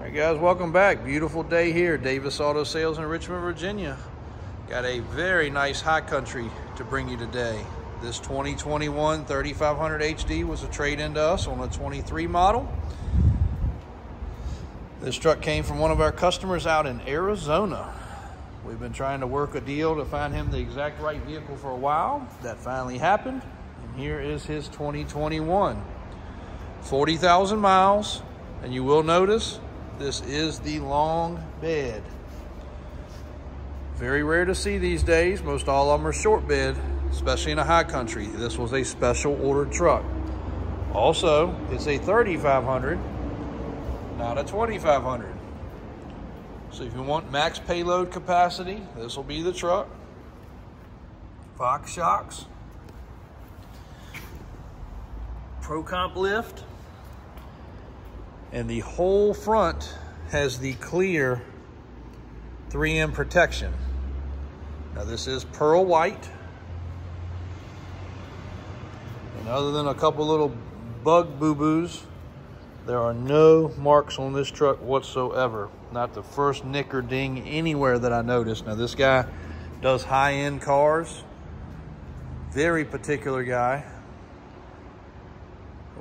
All right, guys, welcome back. Beautiful day here. Davis Auto Sales in Richmond, Virginia. Got a very nice high country to bring you today. This 2021 3500 HD was a trade-in to us on a 23 model. This truck came from one of our customers out in Arizona. We've been trying to work a deal to find him the exact right vehicle for a while. That finally happened. And here is his 2021. 40,000 miles. And you will notice this is the long bed. Very rare to see these days. Most all of them are short bed, especially in a high country. This was a special ordered truck. Also, it's a 3500, not a 2500. So if you want max payload capacity, this will be the truck. Fox shocks. Pro Comp lift. And the whole front has the clear 3M protection. Now this is pearl white. And other than a couple little bug boo-boos, there are no marks on this truck whatsoever. Not the first nick or ding anywhere that I noticed. Now this guy does high-end cars. Very particular guy.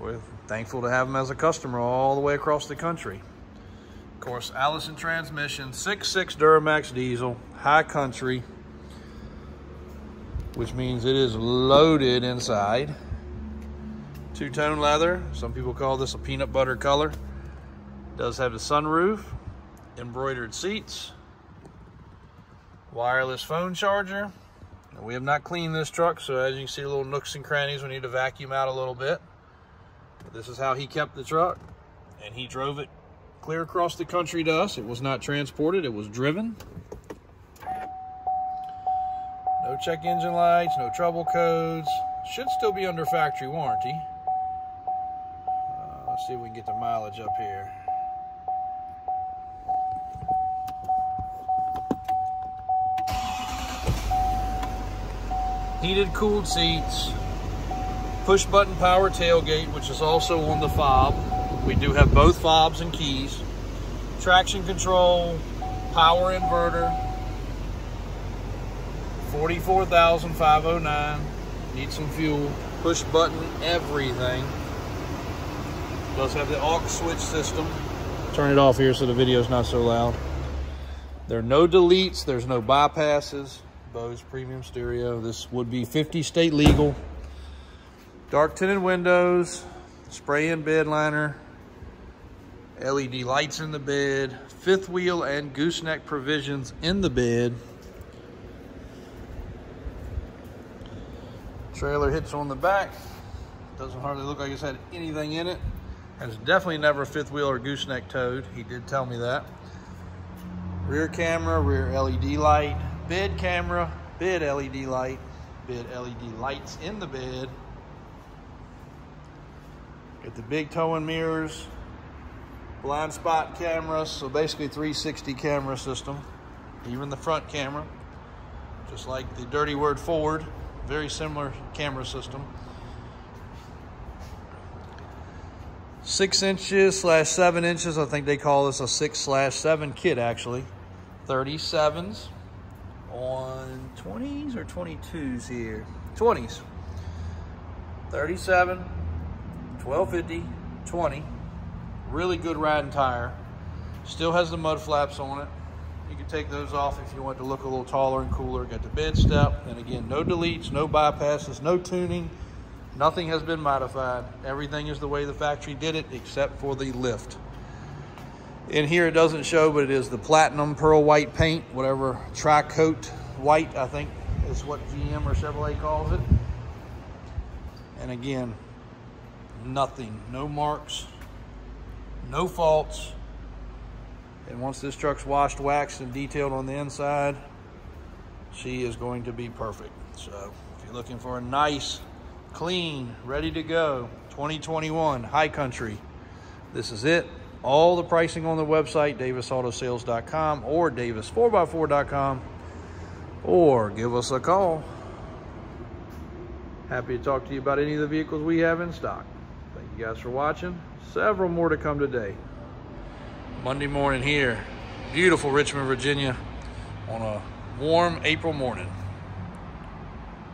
We're thankful to have them as a customer all the way across the country. Of course, Allison transmission, 6.6 Duramax diesel, high country, which means it is loaded inside. Two-tone leather. Some people call this a peanut butter color. Does have the sunroof, embroidered seats, wireless phone charger. We have not cleaned this truck, so as you can see, little nooks and crannies, we need to vacuum out a little bit. This is how he kept the truck, and he drove it clear across the country to us. It was not transported, it was driven. No check engine lights, no trouble codes. Should still be under factory warranty. Uh, let's see if we can get the mileage up here. Heated cooled seats, push button power tailgate, which is also on the fob. We do have both fobs and keys. Traction control, power inverter, 44,509. Need some fuel. Push button, everything. Does have the aux switch system. Turn it off here so the video's not so loud. There are no deletes, there's no bypasses. Bose premium stereo. This would be 50 state legal. Dark tinted windows, spray in bed liner, LED lights in the bed, fifth wheel and gooseneck provisions in the bed. Trailer hits on the back. Doesn't hardly look like it's had anything in it. Has definitely never fifth wheel or gooseneck towed. He did tell me that. Rear camera, rear LED light, bed camera, bed LED light, bed LED lights in the bed. Got the big towing mirrors, blind spot cameras, so basically 360 camera system. Even the front camera, just like the Dirty Word Ford, very similar camera system. Six inches slash seven inches, I think they call this a six slash seven kit actually. 37s on 20s or 22s here? 20s. 37, 1250, 20. Really good riding tire. Still has the mud flaps on it. You can take those off if you want to look a little taller and cooler. Got the bed step. And again, no deletes, no bypasses, no tuning. Nothing has been modified. Everything is the way the factory did it except for the lift. In here it doesn't show, but it is the platinum pearl white paint, whatever tri-coat white, I think is what GM or Chevrolet calls it. And again, nothing, no marks, no faults. And once this truck's washed, waxed, and detailed on the inside, she is going to be perfect. So if you're looking for a nice, clean, ready to go 2021 High Country, this is it. All the pricing on the website, davisautosales.com or davis4x4.com, or give us a call. Happy to talk to you about any of the vehicles we have in stock. Thank you guys for watching. Several more to come today. Monday morning here. Beautiful Richmond, Virginia on a warm April morning.